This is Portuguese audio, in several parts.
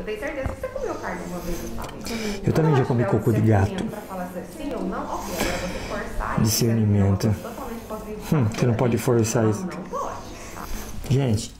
Eu tenho certeza que você comeu carne uma vez, sabe? Eu também já comi cocô de gato. Assim, não, ok, forçar Discernimento. isso, é Hum, você não pode forçar isso. Gente,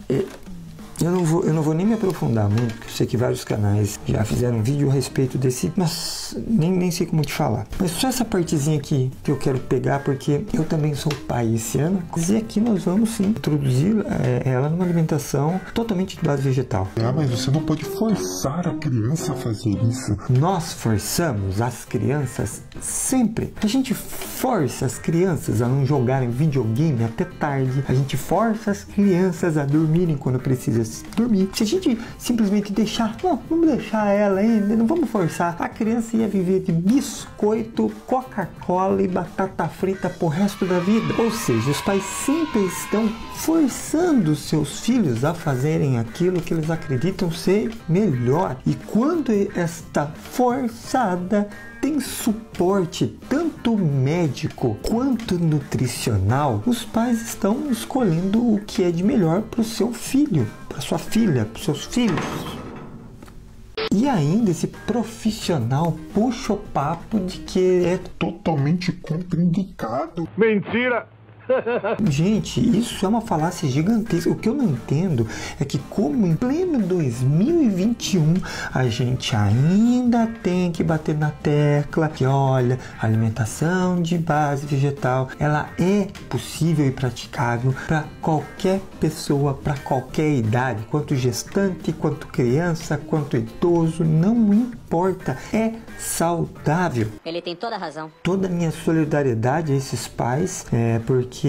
eu não, vou, eu não vou nem me aprofundar muito, porque eu sei que vários canais já fizeram vídeo a respeito desse, mas nem, nem sei como te falar. Mas só essa partezinha aqui que eu quero pegar, porque eu também sou pai esse ano, e aqui nós vamos sim introduzir eh, ela numa alimentação totalmente de base vegetal. Ah, mas você não pode forçar a criança a fazer isso. Nós forçamos as crianças sempre. A gente força as crianças a não jogarem videogame até tarde. A gente força as crianças a dormirem quando precisa dormir. Se a gente simplesmente deixar, não, vamos deixar ela ainda, não vamos forçar. A criança ia viver de biscoito, Coca-Cola e batata frita pro resto da vida. Ou seja, os pais sempre estão forçando seus filhos a fazerem aquilo que eles acreditam ser melhor. E quando esta forçada tem suporte tanto médico quanto nutricional, os pais estão escolhendo o que é de melhor para o seu filho, para sua filha, para seus filhos. E ainda esse profissional puxa o papo de que é Totalmente contraindicado. Mentira! Gente, isso é uma falácia gigantesca. O que eu não entendo é que, como em pleno 2021, a gente ainda tem que bater na tecla que, olha, a alimentação de base vegetal, ela é possível e praticável para qualquer pessoa, para qualquer idade, quanto gestante, quanto criança, quanto idoso, não importa, é saudável Ele tem toda a razão. toda a minha solidariedade a esses pais, é, porque,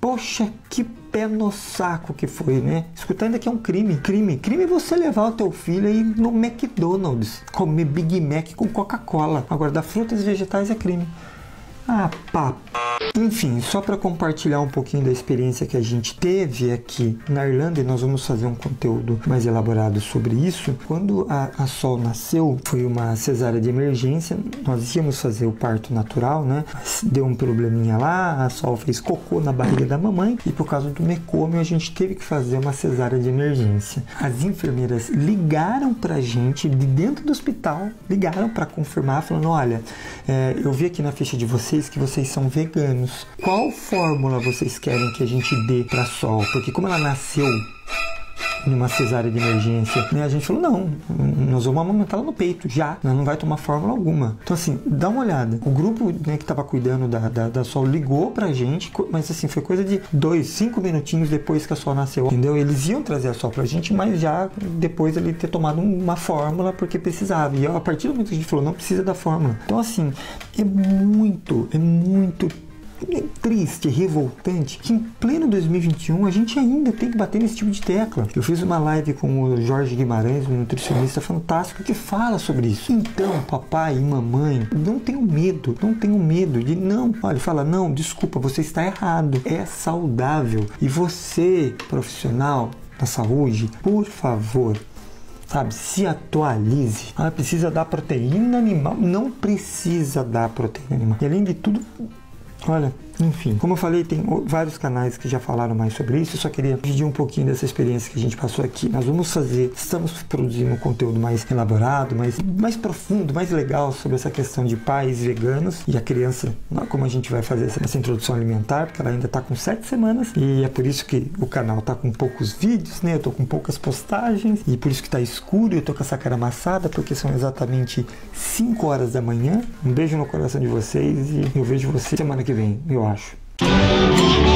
poxa, que pé no saco que foi, né? Escutar ainda que é um crime. Crime. Crime é você levar o teu filho aí no McDonald's, comer Big Mac com Coca-Cola. Agora, dar frutas e vegetais é crime. Ah, papo. Enfim, só para compartilhar um pouquinho da experiência que a gente teve aqui na Irlanda, e nós vamos fazer um conteúdo mais elaborado sobre isso. Quando a, a Sol nasceu, foi uma cesárea de emergência, nós íamos fazer o parto natural, né? Mas deu um probleminha lá, a Sol fez cocô na barriga da mamãe, e por causa do mecômio a gente teve que fazer uma cesárea de emergência. As enfermeiras ligaram pra gente de dentro do hospital, ligaram para confirmar, falando: olha, é, eu vi aqui na ficha de vocês que vocês são veganos. Qual fórmula vocês querem que a gente dê para Sol? Porque como ela nasceu numa cesárea de emergência, né? A gente falou, não, nós vamos amamentá-la no peito, já. Ela não vai tomar fórmula alguma. Então, assim, dá uma olhada. O grupo né, que tava cuidando da, da, da Sol ligou pra gente, mas assim, foi coisa de dois, cinco minutinhos depois que a Sol nasceu, entendeu? Eles iam trazer a Sol pra gente, mas já depois ele ter tomado uma fórmula porque precisava. E a partir do momento que a gente falou, não precisa da fórmula. Então, assim, é muito, é muito é triste, revoltante que em pleno 2021 a gente ainda tem que bater nesse tipo de tecla. Eu fiz uma live com o Jorge Guimarães, um nutricionista fantástico, que fala sobre isso. Então, papai e mamãe, não tenham medo, não tenham medo de não. Olha, fala, não, desculpa, você está errado. É saudável. E você, profissional da saúde, por favor, sabe, se atualize. Ah, precisa dar proteína animal. Não precisa dar proteína animal. E além de tudo, olha, enfim, como eu falei, tem vários canais que já falaram mais sobre isso. Eu só queria pedir um pouquinho dessa experiência que a gente passou aqui. Nós vamos fazer, estamos produzindo um conteúdo mais elaborado, mais, mais profundo, mais legal sobre essa questão de pais veganos e a criança, como a gente vai fazer essa, essa introdução alimentar, porque ela ainda está com sete semanas e é por isso que o canal tá com poucos vídeos, né? Eu tô com poucas postagens e por isso que tá escuro. Eu tô com essa cara amassada porque são exatamente 5 horas da manhã. Um beijo no coração de vocês e eu vejo você semana que vem, eu acho.